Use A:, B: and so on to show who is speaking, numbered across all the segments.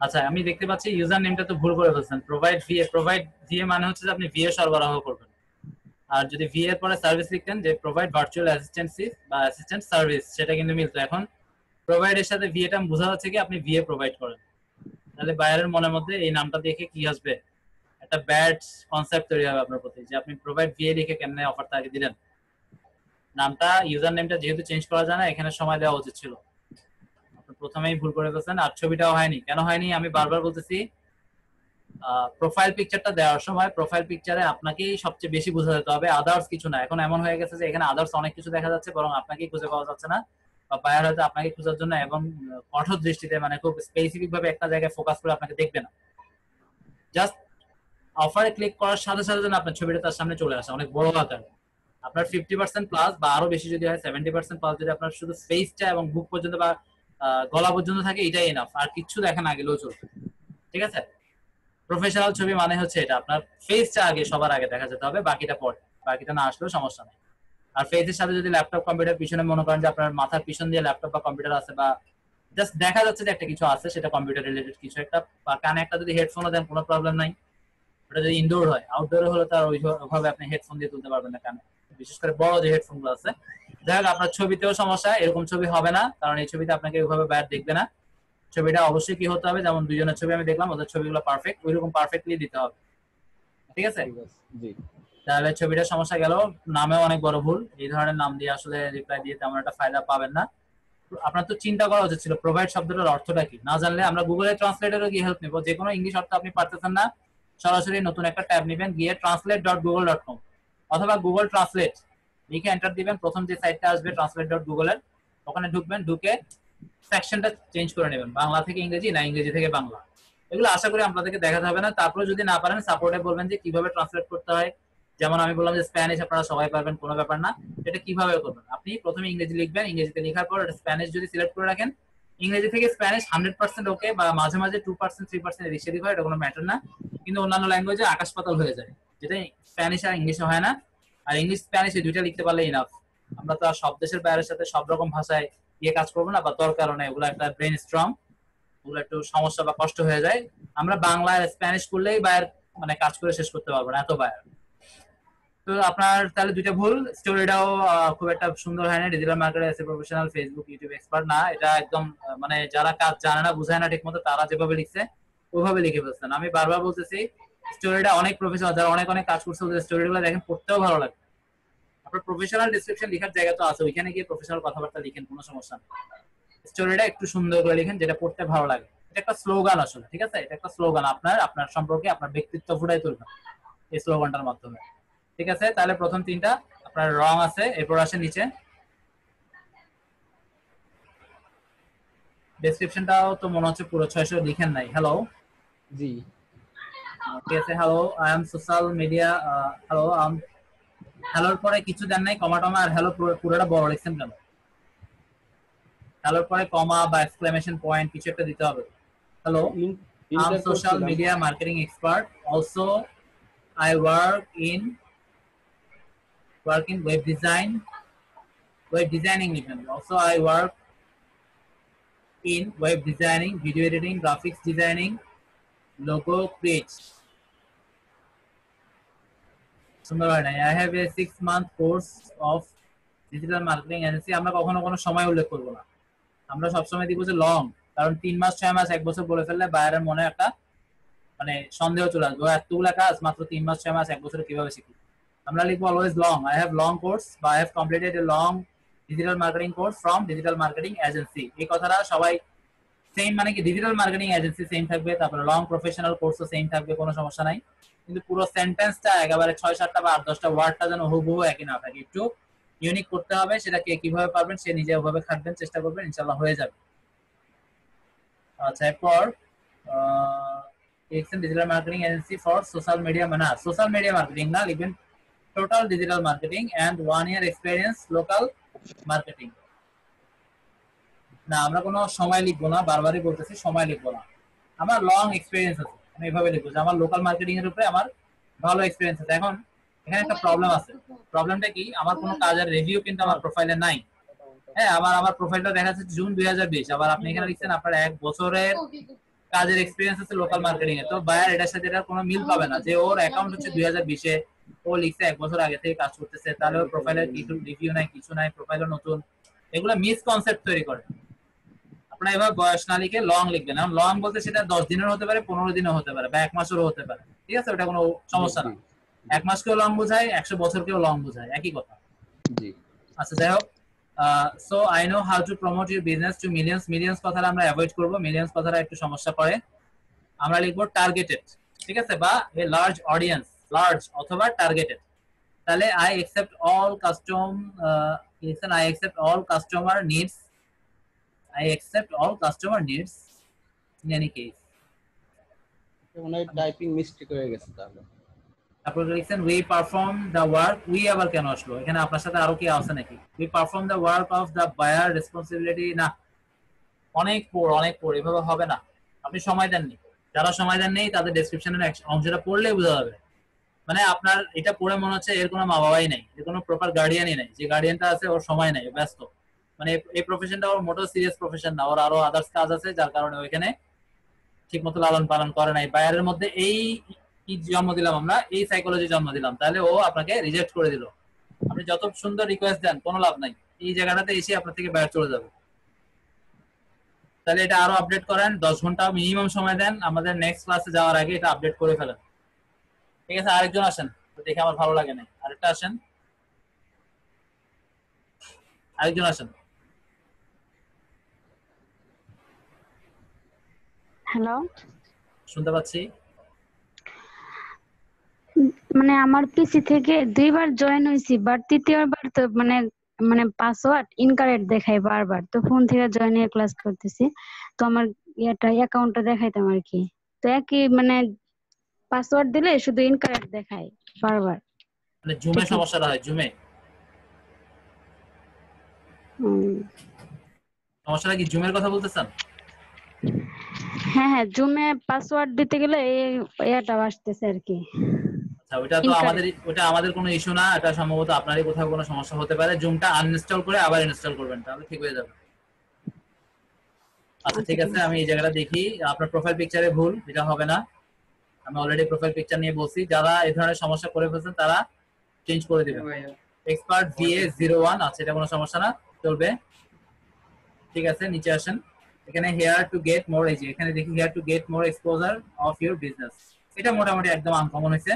A: আচ্ছা আমি দেখতে পাচ্ছি ইউজার নেমটা তো ভুল করে ফেলছেন। প্রোভাইড ভিএ প্রোভাইড ভিএ মানে হচ্ছে যে আপনি ভিএ সরবরাহ করবেন। আর যদি ভিএ এর পরে সার্ভিস লিখতেন যে প্রোভাইড ভার্চুয়াল অ্যাসিস্ট্যান্সি বা অ্যাসিস্ট্যান্ট সার্ভিস সেটা কিন্তু মিলতো। এখন প্রোভাইডের সাথে ভিএটা বোঝা যাচ্ছে কি আপনি ভিএ প্রোভাইড করেন। তাহলে বাইরের মনের মধ্যে এই নামটা দেখে কি আসবে? একটা ব্যাড কনসেপ্ট তৈরি হবে আপনার প্রতি, যে আপনি প্রোভাইড ভিএ লিখে কেমনে অফারটা আগে দিলেন। নামটা ইউজার নেমটা যেহেতু চেঞ্জ করা যায় না, এখানে সময় দেওয়া উচিত ছিল। প্রথমেই ভুল করে ফেলছেন, আর ছবিটাও হয়নি। কেন হয়নি? আমি বারবার বলতেছি প্রোফাইল পিকচারটা দেওয়ার সময় প্রোফাইল পিকচারে আপনাকেই সবচেয়ে বেশি বোঝা যেতে হবে আদার্স কিছু না। এখন এমন হয়ে গেছে যে এখানে আদার্স অনেক কিছু দেখা যাচ্ছে, বরং আপনাকেই খুঁজে পাওয়া যাচ্ছে না। বা বায়ার হয়তো আপনাকে খোঁজার জন্য এবং কঠোর দৃষ্টিতে মানে খুব স্পেসিফিক ভাবে একটা জায়গায় ফোকাস করে আপনাকে দেখবে না। জাস্ট অফারে ক্লিক করার সাথে সাথে যেন আপনার ছবিটা তার সামনে চলে আসে, অনেক বড় আকারে। আপনার ফিফটি পার্সেন্ট প্লাস বা আরও বেশি যদি হয় সেভেন্টি পার্সেন্ট প্লাস যদি আপনার শুধু ফেসটা এবং বুক পর্যন্ত বা গলা পর্যন্ত থাকে, এটাই এনাফ আর কিচ্ছু দেখা না গেলেও চলবে। ঠিক আছে? প্রফেশনাল ছবি মানে হচ্ছে এটা। আপনার ফেসটা আগে, সবার আগে দেখা যেতে হবে, বাকিটা পরে। বাকিটা না আসলেও সমস্যা নেই। আর ফেসের সাথে যদি ল্যাপটপ কম্পিউটার পিছনে মনে করেন যে আপনার মাথার পিছন দিয়ে ল্যাপটপ বা কম্পিউটার আছে বা জাস্ট দেখা যাচ্ছে যে একটা কিছু আছে, সেটা কম্পিউটার রিলেটেড কিছু একটা, বা কানে একটা যদি হেডফোনও দেন, কোনো প্রবলেম নাই। ওটা যদি ইনডোর হয় আউটডোরে হলে তার ওইভাবে আপনি হেডফোন দিয়ে তুলতে পারবেন না কানে। বিশেষ করে বড় যে হেডফোনগুলো আছে যাই হোক আপনার ছবিতেও সমস্যা এরকম ছবি হবে না কারণ এই ছবিতে আপনাকে ওইভাবে ব্যাট দেখবে না। ছবিটা অবশ্যই কি হতে হবে যেমন দুজনের ছবি আমি দেখলাম ওদের ছবিগুলো পারফেক্ট ওইরকম পারফেক্টলি দিতে হবে। ঠিক আছে?
B: জি।
A: তাহলে ছবিটার সমস্যা গেল নামেও অনেক বড় ভুল এই ধরনের নাম দিয়ে আসলে রিপ্লাই দিয়ে তেমন একটা ফায়দা পাবেন না। আপনার তো চিন্তা করা উচিত ছিল প্রোভাইড শব্দটার অর্থটা কি? না জানলে আমরা গুগলে ট্রান্সলেটারও গিয়ে হেল্প নেব যে কোনো ইংলিশ অর্থ আপনি পারতেছেন না সরাসরি নতুন একটা ট্যাব নেবেন গিয়ে translate dot Google dot com অথবা গুগল ট্রান্সলেট লিখে এন্টার দিবেন, প্রথম যে সাইটটা আসবে ট্রান্সলেট ডট গুগলের ওখানে ঢুকবেন, ঢুকে সেকশনটা চেঞ্জ করে নেবেন, বাংলা থেকে ইংরেজি না ইংরেজি থেকে বাংলা। এগুলো আশা করি আপনাদেরকে দেখাতে হবে না। তারপরে যদি না পারেন সাপোর্টে বলবেন যে কীভাবে ট্রান্সলেট করতে হয়। যেমন আমি বললাম যে স্প্যানিশ আপনারা সবাই পারবেন, কোনো ব্যাপার না। এটা কীভাবে করবেন? আপনি প্রথমে ইংরেজি লিখবেন, ইংরেজিতে লেখার পর স্প্যানিশ যদি সিলেক্ট করে রাখেন, ইংরেজি থেকে স্প্যানিশ হান্ড্রেড পার্সেন্ট ওকে বা মাঝে মাঝে টু পার্সেন্ট থ্রি পার্সেন্ট সেদিক হয়, এটা কোনো ম্যাটার না। কিন্তু অন্যান্য ল্যাঙ্গুয়েজে আকাশ পাতাল হয়ে যায় যেটা স্প্যানিশ আর ইংলিশে হয় না। আর ইংলিশ স্প্যানিশ এই দুইটা লিখতে পারলে ইনাফ আমরা তো সব দেশের বাইরের সাথে সব রকম ভাষায় গিয়ে কাজ করব না, বা দরকার নেই ওগুলো একটা ব্রেন স্ট্রং ওগুলো একটু সমস্যা বা কষ্ট হয়ে যায়। আমরা বাংলা স্প্যানিশ করলেই বাইরে মানে কাজ করে শেষ করতে পারব না, এত বাইরে। তো আপনার তাহলে দুইটা ভুল স্টোরিটাও খুব একটা সুন্দর হয় না ডিজিটাল মার্কেটে এসে প্রফেশনাল ফেসবুক ইউটিউব এক্সপার্ট না। এটা একদম মানে যারা কাজ জানে না, বুঝায় না ঠিক মতো তারা যেভাবে লিখছে ওইভাবে লিখে ফেলছেন আমি বারবার বলতেছি স্টোরিটা অনেক প্রফেশনাল যারা অনেক অনেক কাজ করছে, ওদের স্টোরিগুলো দেখেন পড়তেও ভালো লাগে। আপনার প্রফেশনাল ডিসক্রিপশন লেখার জায়গা তো আছে, ওইখানে গিয়ে প্রফেশনাল কথাবার্তা লিখেন, কোনো সমস্যা নেই। স্টোরিটা একটু সুন্দর করে লিখেন, যেটা পড়তে ভালো লাগে। এটা একটা স্লোগান আসলে, ঠিক আছে? এটা একটা স্লোগান আপনার আপনার সম্পর্কে, আপনার ব্যক্তিত্ব ফুটাই তুলবেন এই স্লোগানটার মাধ্যমে। ঠিক আছে? তাহলে প্রথম তিনটা, আপনার রং আছে, এরপর আসে নিচে। ডেসক্রিপশনটাও তো মনে হচ্ছে পুরো ছয়শো লিখেন নাই। হ্যালো
B: জি।
A: ঠিক আছে hello I am social media hello I'm হ্যালোর পরে কিছু দেন নাই কমা টমা আর হ্যালো পুরোটা বড় লিখছেন কেন হ্যালোর পরে কমা বা এক্সক্লেমেশন পয়েন্ট কিছু একটা দিতে হবে hello I'm social media marketing expert. Also, I work in work in web design, web designing even. Also, I work in web designing, video editing, graphics designing, logo create. Sundarban. I have a six month course of digital marketing agency. আমরা কখনো কোনো সময় উল্লেখ না। আমরা সবসময় যে long কারণ তিন মাস, ছয় মাস, এক বছর বলে ফেললে মনে একটা মানে সন্দেহ চলে আসবে। এতগুলা কাজ মাত্র তিন মাস, ছয় মাস, এক বছরে কীভাবে শিখি আমরা লিখব always long I have long course বা I have completed a long digital marketing course from digital marketing agency এই কথাটা সবাই সেম মানে কি? ডিজিটাল মার্কেটিং এজেন্সি সেম থাকবে, তারপরে লং প্রফেশনাল কোর্সও সেম থাকবে, কোনো সমস্যা নাই। কিন্তু পুরো সেন্টেন্সটা একেবারে ছয় সাতটা বা আট দশটা ওয়ার্ডটা যেন হুবহু একই না থাকে, একটু ইউনিক করতে হবে, সেটা কে কীভাবে পারবেন, সে নিজে ওভাবে খাটবেন, চেষ্টা করবেন ইনশাল্লাহ হয়ে যাবে। আচ্ছা এরপর digital marketing agency for social media মানে সোশ্যাল মিডিয়া মার্কেটিং না total digital marketing and one year experience local marketing না, আমরা কোনো সময় লিখব না, বারবারই বলতেছি, সময় লিখব না। আমার লং এক্সপিরিয়েন্স আছে। আমি এভাবে লিখব যে আমার লোকাল মার্কেটিং এর উপরে আমার ভালো এক্সপিরিয়েন্স আছে। এখন এখানে একটা প্রবলেম আছে। প্রবলেমটা কি? আমার কোনো কাজের রিভিউ কিন্তু আমার প্রোফাইলে নাই। হ্যাঁ আমার আমার প্রোফাইলটা দেখা যাচ্ছে জুন দুই হাজার বিশ। আবার আপনি এখানে লিখছেন আপনার এক বছরের কাজের এক্সপিরিয়েন্স আছে লোকাল মার্কেটিং এ। তো বায়ার এটার সাথে এটা কোনো মিল পাবে না। যে ওর অ্যাকাউন্ট হচ্ছে দুই হাজার ও লিখছে এক বছর আগে থেকে কাজ করতেছে, তাহলে ওর প্রোফাইলের কিছু রিভিউ নাই, কিছু নাই প্রোফাইলও নতুন। এগুলো মিস কনসেপ্ট তৈরি করে। আপনারা এভাবে বয়স না লিখে লং লিখবেন। এখন লং বলতে সেটা দশ দিনের হতে পারে পনেরো দিনও হতে পারে বা এক মাসেরও হতে পারে। ঠিক আছে? ওটা কোনো সমস্যা না। এক মাসকেও লং বোঝায় একশো বছরকেও লং বোঝায়। একই কথা। আচ্ছা যাই হোক। So I know how to promote your business to millions millions কথাটা আমরা অ্যাভয়েড করব। মিলিয়ন্স কথাটা একটু সমস্যা করে আমরা লিখব টার্গেটেড ঠিক আছে? বা এ লার্জ অডিয়েন্স লার্জ অথবা টার্গেটেড তাহলে I accept all custom listen I accept all customer needs all customer needs in any case
B: মনে হয় টাইপিং মিস্টেক হয়ে গেছে তাহলে।
A: তারপর লিখছেন we perform the work we আবার কেন আসলো? এখানে আপনার সাথে আরও কি আছে নাকি? We perform the work of the buyer responsibility না। অনেক পড় অনেক পড় এভাবে হবে না। আপনি সময় দেননি। যারা সময় দেন নেই তাদের ডেসক্রিপশনের অংশটা পড়লেই বোঝা যাবে। মানে আপনার এটা পড়ে মনে হচ্ছে এর কোনো মা বাবাই নেই এর কোনো প্রপার গার্ডিয়ানই নেই। যে গার্ডিয়ানটা আছে ওর সময় নেই ব্যস্ত। মানে এই প্রফেশনটা ওর মোটো সিরিয়াস প্রফেশন না। ওর আরও আদার্স কাজ আছে, যার কারণে ওইখানে ঠিক মতো লালন পালন করে নাই। বায়ারের মধ্যে এই কি জন্ম দিলাম আমরা, এই সাইকোলজি জন্ম দিলাম। তাহলে ও আপনাকে রিজেক্ট করে দিল। আপনি যত সুন্দর রিকোয়েস্ট দেন, কোনো লাভ নাই। এই জায়গাটাতে এসে আপনার থেকে বাইরে চলে যাবে। তাহলে এটা আরও আপডেট করেন, দশ ঘণ্টা মিনিমাম সময় দেন। আমাদের নেক্সট ক্লাসে যাওয়ার আগে এটা আপডেট করে ফেলেন। ঠিক আছে, আরেকজন আসেন। দেখে আমার ভালো লাগে না আরেকটা আসেন। আরেকজন আসেন।
C: হ্যালো?
A: শুনতে পাচ্ছি।
C: মানে আমার পিসি থেকে দুইবার জয়েন হয়েছি বাট তৃতীয়বার তো মানে মানে পাসওয়ার্ড ইনকারেক্ট দেখায় বারবার। তো ফোন থেকে জয়েন হয়ে ক্লাস করতেছি। তো আমার ইয়েটা অ্যাকাউন্টটা দেখাইতাম আর কি। তো একই মানে পাসওয়ার্ড দিলে শুধু ইনকারেক্ট দেখায় বারবার।
A: মানে জুমে সমস্যাটা হয় জুমে। সমস্যাটা কি জুমের কথা বলতেছেন?
C: হ্যাঁ হ্যাঁ জুমে পাসওয়ার্ড দিতে গেলে এই ইয়েটা আসতেছে আর কি।
A: আচ্ছা ওটা তো আমাদের ওটা আমাদের কোনো ইস্যু না এটা সম্ভবত আপনারই কোথাও কোনো সমস্যা হতে পারে। জুমটা আনইনস্টল করে আবার ইনস্টল করবেন তাহলে ঠিক হয়ে যাবে। আচ্ছা ঠিক আছে আমি এই জায়গাটা দেখি। আপনার প্রোফাইল পিকচারে ভুল এটা হবে না। আমি অলরেডি প্রোফাইল পিকচার নিয়ে বলছি যারা এই ধরনের সমস্যা করে ফেলছেন তারা চেঞ্জ করে দিবেন। এক্সপার্ট ভিএ জিরো ওয়ান আছে এটা কোনো সমস্যা না চলবে। ঠিক আছে নিচে আসেন। এখানে হেয়ার টু গেট মোর এই যে, এখানে দেখি here to get more exposure of your business এটা মোটামুটি একদম আনকমন হয়েছে।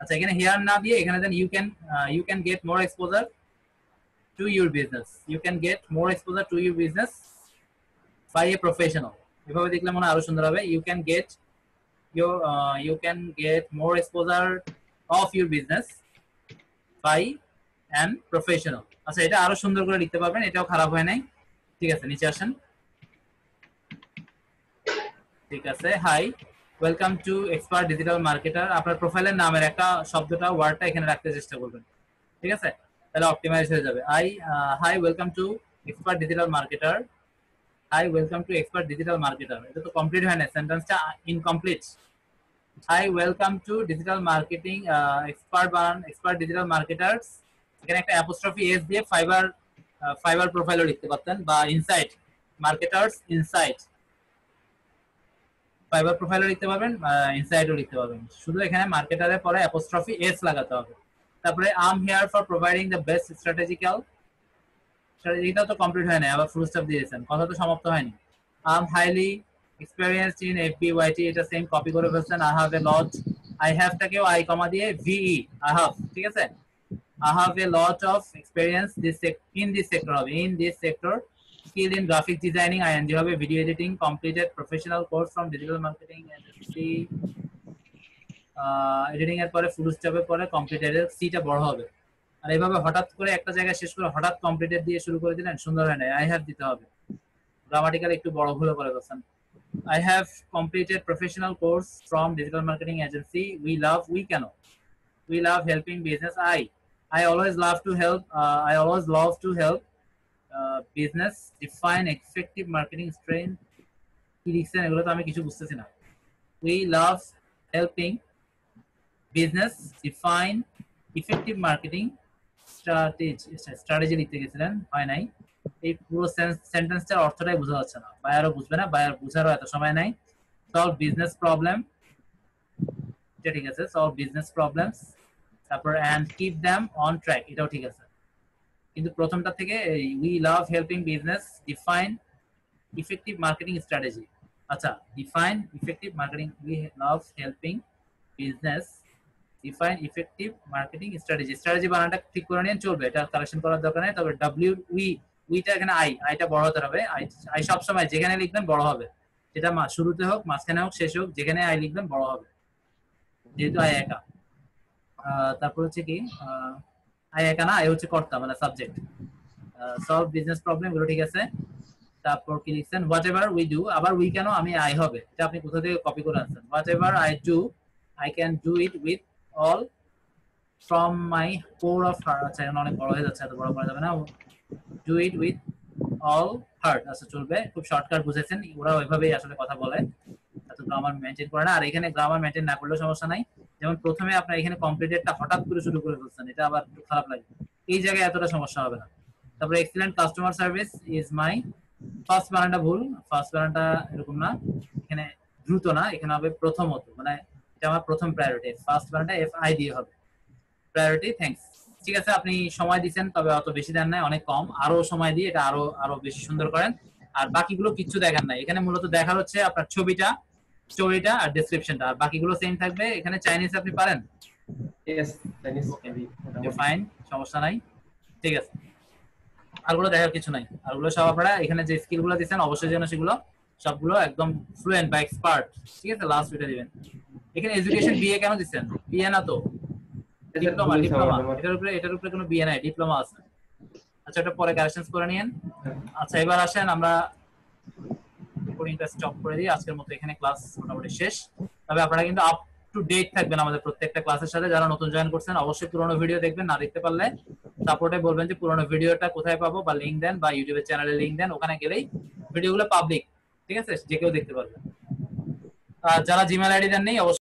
A: আচ্ছা এখানে হেয়ার না দিয়ে এখানে then you can you can get more exposure to your business you can get more exposure to your business by a professional এভাবে দেখলে মনে আরও সুন্দর হবে। You can get your you can get more exposure of your business by and professional আচ্ছা এটা আরও সুন্দর করে লিখতে পারবেন। এটাও খারাপ হয় নাই। ঠিক আছে, নিচে আসেন। ঠিক আছে hi welcome to expert digital marketer আপনার প্রোফাইলের নামের একটা শব্দটা ওয়ার্ডটা এখানে রাখতে চেষ্টা করবেন। ঠিক আছে? তাহলে অপটিমাইজ হয়ে যাবে। I hi welcome to expert digital marketer hi welcome to expert digital marketer এটা তো কমপ্লিট হয় না সেন্টেন্সটা incomplete hi welcome to digital marketing expert বানান এক্সপার্ট ডিজিটাল মার্কেটার্স এখানে একটা অ্যাপোস্ট্রফি এস দিয়ে ফাইবার ফাইবার প্রোফাইলও লিখতে পারতেন, বা ইনসাইট মার্কেটার্স ইনসাইট ফাইবার প্রোফাইলও লিখতে পারবেন ইনসাইটও লিখতে পারবেন। শুধু এখানে মার্কেটারের পরে অ্যাপোস্ট্রফি এস লাগাতে হবে। তারপরে I'm here for providing the best strategical স্ট্র্যাটেজিটা তো কমপ্লিট হয় না আবার ফুল স্টপ দিয়েছেন। কথা তো সমাপ্ত হয়নি। I'm highly experienced in FB YT এটা সেম কপি করে ফেলছেন। I have a lot I হ্যাভটাকেও I comma দিয়ে ভিই আই হ্যাভ ঠিক আছে? I have a lot of experience this in this sector in this sector. Skill in graphic designing. I enjoy a video editing. Completed professional course from digital marketing agency. Editing এর পরে ফুল স্টপের পরে completed এর সিটা বড় হবে আর এইভাবে হঠাৎ করে একটা জায়গায় শেষ করে হঠাৎ কমপ্লিটেড দিয়ে শুরু করে দিলেন সুন্দর হয় না আই হ্যাভ দিতে হবে গ্রামাটিক্যাল একটু বড় ভুল করে I have completed professional course from digital marketing agency. We love, we cannot. We love helping business. I I always love to help. Uh, I always love to help uh, business define effective marketing strength. কি লিখছেন এগুলো তো আমি কিছু বুঝতেছি না। We love helping business define effective marketing strategy strategy লিখতে গেছিলেন হয় নাই? এই পুরো সেন্টেন্সটার অর্থটাই বোঝা যাচ্ছে না। বায়ারও বুঝবে না বায়ার বুঝারও এত সময় নাই। সলভ বিজনেস প্রবলেম ঠিক আছে সলভ বিজনেস প্রবলেমস তারপর and keep them on track এটাও ঠিক আছে। কিন্তু প্রথমটা থেকে we love helping business define effective marketing strategy আচ্ছা define effective marketing we love helping business define effective marketing strategy strategy বানানটা ঠিক করে নিয়ে চলবে এটা কালেকশন করার দরকার নেই তবে ডাব্লিউ উই উইটা এখানে আই আইটা বড় হতে হবে। আই সবসময় যেখানে লিখবেন বড় হবে। সেটা শুরুতে হোক মাঝখানে হোক শেষ হোক যেখানে আই লিখবেন বড় হবে। যেহেতু আই একা। তারপর হচ্ছে কি আহ, আই একা না আই হচ্ছে কর্তা মানে সাবজেক্ট সলভ বিজনেস প্রবলেমগুলো ঠিক আছে। তারপর কি লিখছেন? হোয়াট এভার উই ডু আবার উই কেন আমি আই হবে? এটা আপনি কোথা থেকে কপি করে আনছেন? Whatever I do I can do it with all from my core of heart আচ্ছা এখন অনেক বড় হয়ে যাচ্ছে, এত বড় করা যাবে না। Do it with all heart আচ্ছা চলবে। খুব শর্টকাট বুঝেছেন। ওরা ওইভাবেই আসলে কথা বলে। এত গ্রামার মেনটেন করে না। আর এখানে গ্রামার মেনটেন না করলেও সমস্যা নাই। যেমন প্রথমে আপনার এখানে কমপ্লিটেডটা হঠাৎ করে শুরু করে ফেলছেন, এটা আবার একটু খারাপ লাগে। এই জায়গায় এতটা সমস্যা হবে না। তারপরে excellent customer service is my first বানানটা ভুল ফার্স্ট বানানটা এরকম না। এখানে দ্রুত না, এখানে হবে প্রথমত মানে এটা আমার প্রথম প্রায়োরিটি ফার্স্ট বানানটা এফ আই দিয়ে হবে। প্রায়োরিটি থ্যাঙ্কস ঠিক আছে, আপনি সময় দিচ্ছেন, তবে অত বেশি দেন নাই, অনেক কম। আরও সময় দিয়ে এটা আরও আরও বেশি সুন্দর করেন। আর বাকিগুলো কিচ্ছু দেখার নাই। এখানে মূলত দেখার হচ্ছে আপনার ছবিটা স্টোরিটা আর ডেসক্রিপশনটা আর বাকিগুলো সেম থাকবে। এখানে চাইনিজ আপনি পারেন?
D: Chinese.
A: ফাইন সমস্যা নাই। ঠিক আছে। আরগুলো দেখার কিছু নাই। আরগুলো সব আপনারা এখানে যে স্কিলগুলো দিচ্ছেন অবশ্যই যেন সেগুলো সবগুলো একদম ফ্লুয়েন্ট বা এক্সপার্ট ঠিক আছে? লাস্ট উইটা দিবেন। এখানে এডুকেশন বিএ কেন দিচ্ছেন? বিএ না তো? ডিপ্লোমা ডিপ্লোমা এটার উপরে এটার উপরে কোনো বিএ নাই। ডিপ্লোমা আছে। আচ্ছা এটা পরে কারেকশনস করে নিয়েন। আচ্ছা এবার আসেন আমরা রেকর্ডিংটা স্টপ করে দিই আজকের মতো এখানে ক্লাস মোটামুটি শেষ। তবে আপনারা কিন্তু আপ টু ডেট থাকবেন আমাদের প্রত্যেকটা ক্লাসের সাথে। যারা নতুন জয়েন করছেন, অবশ্যই পুরনো ভিডিও দেখবেন, না দেখতে পারলে সাপোর্টে বলবেন যে পুরোনো ভিডিওটা কোথায় পাবো বা লিঙ্ক দেন বা ইউটিউবের চ্যানেলে লিঙ্ক দেন, ওখানে গেলেই ভিডিওগুলো পাবলিক ঠিক আছে? যে কেউ দেখতে পারবে। আর যারা জিমেল আইডি দেন নেই অবশ্যই